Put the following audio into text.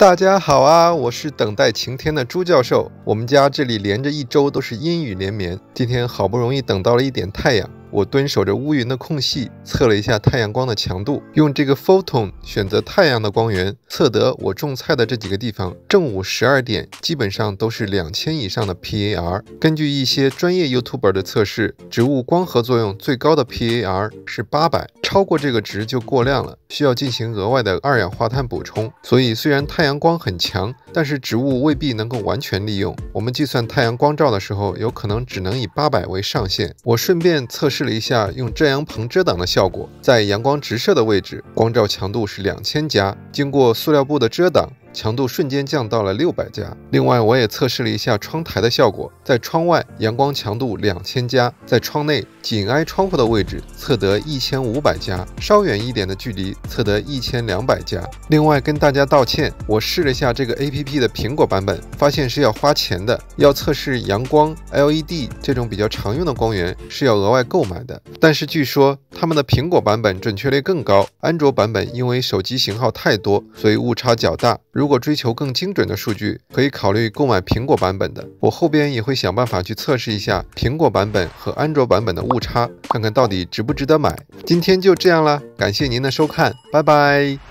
大家好啊，我是等待晴天的朱教授。我们家这里连着一周都是阴雨连绵，今天好不容易等到了一点太阳。我蹲守着乌云的空隙，测了一下太阳光的强度，用这个 Photon 选择太阳的光源，测得我种菜的这几个地方，正午十二点基本上都是两千以上的 PAR。根据一些专业 YouTuber 的测试，植物光合作用最高的 PAR 是八百，超过这个值就过量了，需要进行额外的二氧化碳补充。所以虽然太阳光很强，但是植物未必能够完全利用。我们计算太阳光照的时候，有可能只能以八百为上限。我顺便测试。试了一下用遮阳棚遮挡的效果，在阳光直射的位置，光照强度是两千加，经过塑料布的遮挡。强度瞬间降到了六百加。另外，我也测试了一下窗台的效果，在窗外阳光强度两千加，在窗内紧挨窗户的位置测得一千五百加，稍远一点的距离测得一千两百加。另外，跟大家道歉，我试了一下这个 APP 的苹果版本，发现是要花钱的，要测试阳光、LED 这种比较常用的光源是要额外购买的。但是据说他们的苹果版本准确率更高，安卓版本因为手机型号太多，所以误差较大。如果追求更精准的数据，可以考虑购买苹果版本的。我后边也会想办法去测试一下苹果版本和安卓版本的误差，看看到底值不值得买。今天就这样了，感谢您的收看，拜拜。